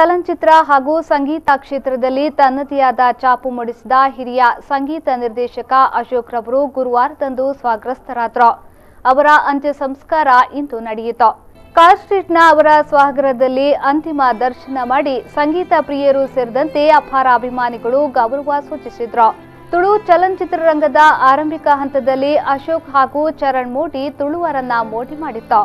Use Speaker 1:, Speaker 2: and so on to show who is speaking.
Speaker 1: ಚಲನಚಿತ್ರ ಹಾಗೂ ಸಂಗೀತ ಕ್ಷೇತ್ರದಲ್ಲಿ ತನ್ನದೆಯಾದ ಚಾಪು ಮೂಡಿಸಿದ ಹಿರಿಯ ಸಂಗೀತ ನಿರ್ದೇಶಕ ಅಶೋಕ್ ರವರು ಗುರುವಾರದಂದು ಸ್ವಗ್ರಸ್ತರಾದರು ಅವರ ಅಂತ್ಯ ಸಂಸ್ಕಾರ ಇಂದು ನಡೆಯಿತು. ಕಾರ್ ಸ್ಟ್ರೀಟ್ನ ಅವರ ಸ್ವಗೃಹದಲ್ಲಿ ಅಂತಿಮ ದರ್ಶನ ಮಾಡಿ ಸಂಗೀತ ಪ್ರಿಯರು ಸೇರಿದಂತೆ ಅಪಾರ ಅಭಿಮಾನಿಗಳು ಗೌರವ ಸೂಚಿಸಿದ್ರು. ತುಳು ಚಲನಚಿತ್ರರಂಗದ ಆರಂಭಿಕ ಹಂತದಲ್ಲಿ ಅಶೋಕ್ ಹಾಗೂ ಚರಣ್ ಮೋಟಿ ತುಳುವರನ್ನ ಮೋಟಿ ಮಾಡಿತ್ತು.